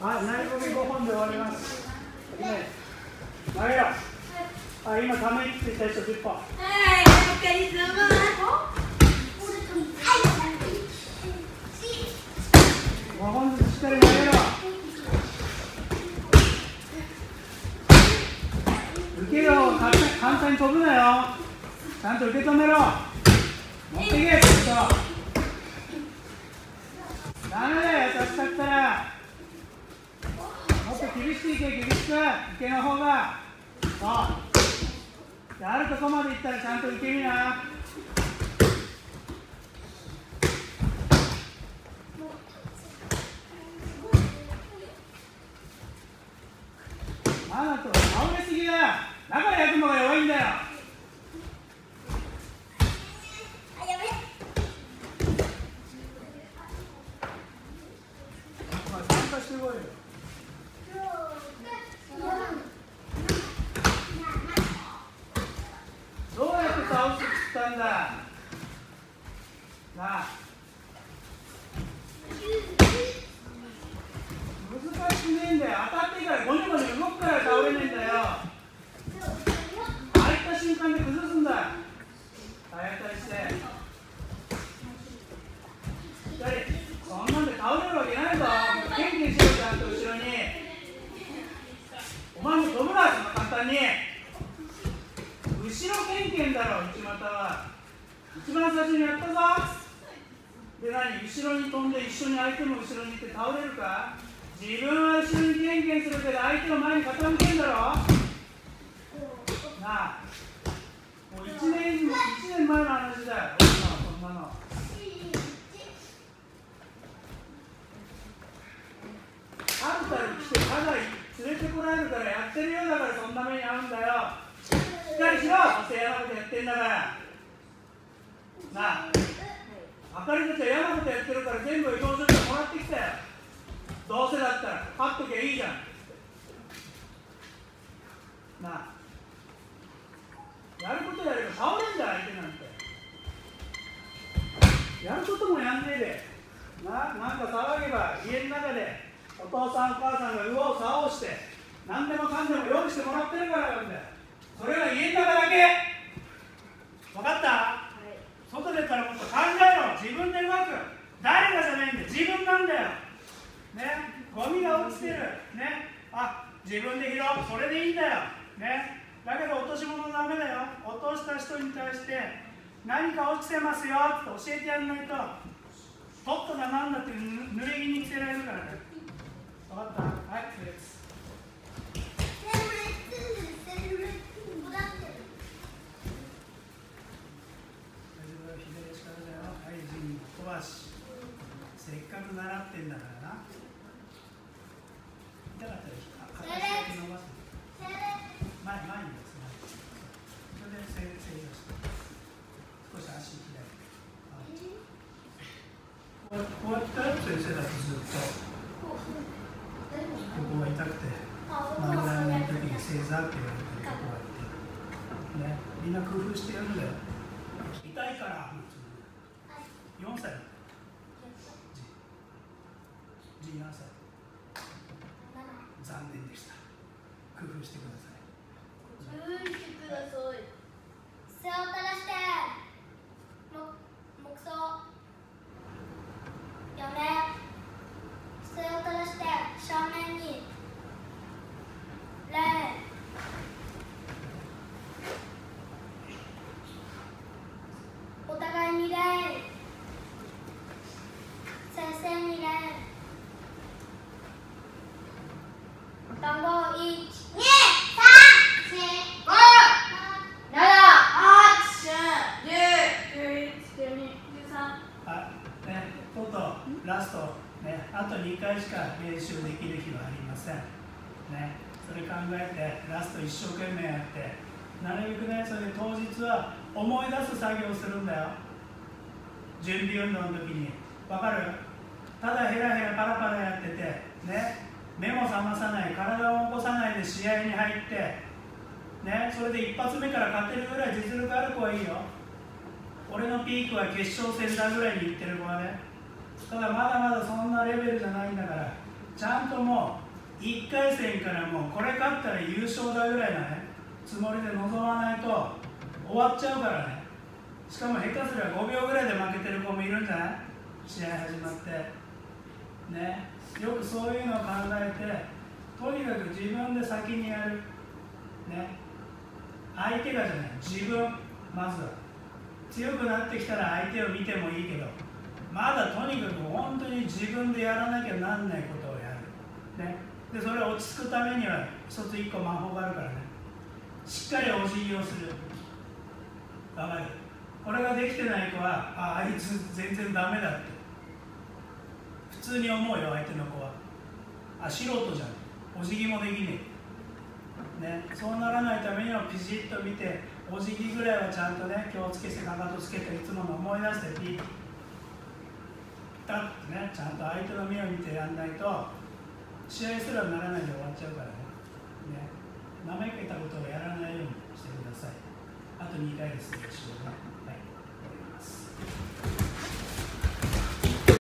はい、内込み5本で終わります。ね、投げろ。あ、今ため息ついた人10本。はい、お疲れ様。5本ずつしっかり投げろ。受けが簡単簡単に飛ぶなよ。ちゃんと受け止めろ。持ってけ、ちょっと。ダメだよ、優しかったら。もっと厳しくいけ、厳しく。受けの方が。そう。であるとこまで行ったらちゃんと受け身な。マナと倒れすぎだ。だからヤクモが弱いんだよ。まあ参加してこいよ。どうやって倒すっつったんだ。なあ。難しくねえんだよ。当たってからゴニゴニ動くから倒れねえんだよ。入った瞬間で崩すんだ。体当たりして。二人、そんなんで倒れるわけないぞ。元気にしろちゃんと後ろに。お前も飛ぶな、そんな簡単に。後ろケンケンだろ、内股は。一番最初にやったぞ。で、何後ろに飛んで一緒に相手も後ろにいて倒れるか？自分は後ろにケンケンするけど相手の前に傾けんだろ？なあもう1年一年前の話だよ。そんなのあんたに来てただ連れてこられるからやってるようだからそんな目に遭うんだよ。しっかりしろどうせ嫌なことやってんだから。なあ。あかりたちは嫌なことやってるから全部移動するからもらってきたよ。どうせだったら買っときゃいいじゃん。なあ。やることやれば倒れんだ相手なんて。やることもやんねえで。ななんか騒げば家の中でお父さんお母さんが右往左往して何でもかんでも用意してもらってるからなんだよ。それが家の中だけ。分かった？外出たらもっと考えろ自分で動く誰がじゃないんだよ自分なんだよねゴミが落ちてる。ね。あ自分で拾う。それでいいんだよ。ね。だけど落とし物ダメだよ。落とした人に対して何か落ちてますよ。って教えてやんないと。とっとだなんだって濡れ着に着せられるから。ね分かったはいレッツ左足からだよはい陣飛ばしせっかく習ってんだからな痛かったら片足だけ伸ばす前前にですねそれで正正座して少し足左はいこうこうやってやると先生だとずっとここが痛くて漫才の時に正座って言われてね。みんな工夫してやるんだよ。痛いから4歳じ歳。残念でした。工夫してください。背を垂らしても黙想やめ背を垂らして正面に礼お互いに礼先生に礼単語1 2 3 4 5あねとうとうラストねあと2回しか練習できる日はありません。ねそれ考えてラスト一生懸命やってなるべくねそれで当日は思い出す作業をするんだよ。準備運動の時に。わかる？ただヘラヘラパラパラやっててね目も覚まさない体を起こさないで試合に入ってねそれで一発目から勝てるぐらい実力ある子はいいよ。俺のピークは決勝戦だぐらいに言ってる子はね。ただまだまだそんなレベルじゃないんだからちゃんともう1回戦からもうこれ勝ったら優勝だぐらいなねつもりで臨まないと終わっちゃうからね。しかも下手すりゃ5秒ぐらいで負けてる子もいるんじゃない？試合始まって。ね。よくそういうのを考えてとにかく自分で先にやる。ね。相手がじゃない。自分。まずは。強くなってきたら相手を見てもいいけど。まだとにかく本当に自分でやらなきゃなんないことをやる、ね、でそれを落ち着くためには一つ一個魔法があるからね。しっかりお辞儀をする。わかる？これができてない子はああいつ全然ダメだって。普通に思うよ相手の子は。あ素人じゃん。お辞儀もできねえ。ね、そうならないためにはピシッと見てお辞儀ぐらいはちゃんとね気をつけてかかとつけていつもの思い出してピッ。ったってね。ちゃんと相手の目を見てやんないと試合すらならないで終わっちゃうからね。ね。怠けたことをやらないようにしてください。あと2回ですね、仕事ね。はい、終わります。